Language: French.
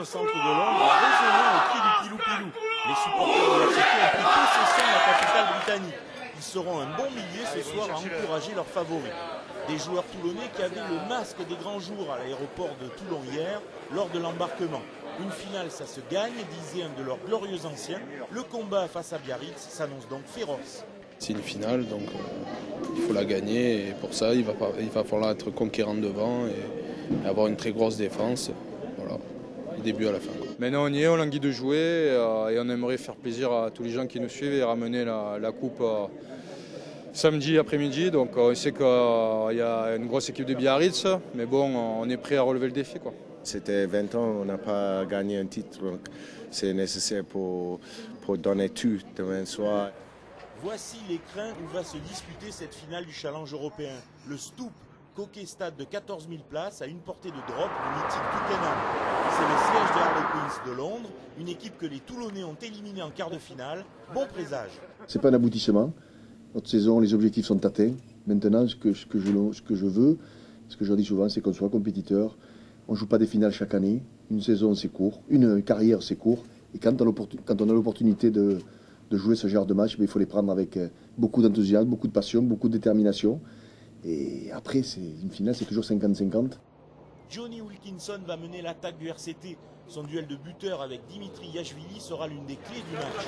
au centre de Londres, résonnant au cri du pilou-pilou. Les supporters de la City ont pris possession de la capitale britannique. Ils seront un bon millier ce soir à encourager leurs favoris. Des joueurs toulonnais qui avaient le masque des grands jours à l'aéroport de Toulon hier lors de l'embarquement. Une finale, ça se gagne, disait un de leurs glorieux anciens. Le combat face à Biarritz s'annonce donc féroce. C'est une finale, donc euh, il faut la gagner. Et pour ça, il va, falloir être conquérant devant et avoir une très grosse défense. Voilà, du début à la fin. Maintenant, on y est, on languit de jouer euh, et on aimerait faire plaisir à tous les gens qui nous suivent et ramener la, la coupe. euh, samedi après-midi. Donc euh, on sait qu'il y a une grosse équipe de Biarritz, mais bon, on est prêt à relever le défi. Quoi. C'était 20 ans, on n'a pas gagné un titre, donc c'est nécessaire pour, pour donner tout demain soir. Voici l'écrin où va se disputer cette finale du challenge européen. Le Stoop, coquet stade de 14 000 places à une portée de drop du mythique. C'est le siège des Harley Queens de Londres, une équipe que les Toulonnais ont éliminée en quart de finale. Bon présage. C'est pas un aboutissement. Notre saison, les objectifs sont atteints. Maintenant, ce que, je, veux, ce que je dis souvent, c'est qu'on soit compétiteur. On ne joue pas des finales chaque année. Une saison, c'est court. Une carrière, c'est court. Et quand on a l'opportunité de, jouer ce genre de match, il faut les prendre avec euh, beaucoup d'enthousiasme, beaucoup de passion, beaucoup de détermination. Et après, une finale, c'est toujours 50-50. Johnny Wilkinson va mener l'attaque du RCT. Son duel de buteur avec Dimitri Yachvili sera l'une des clés du match.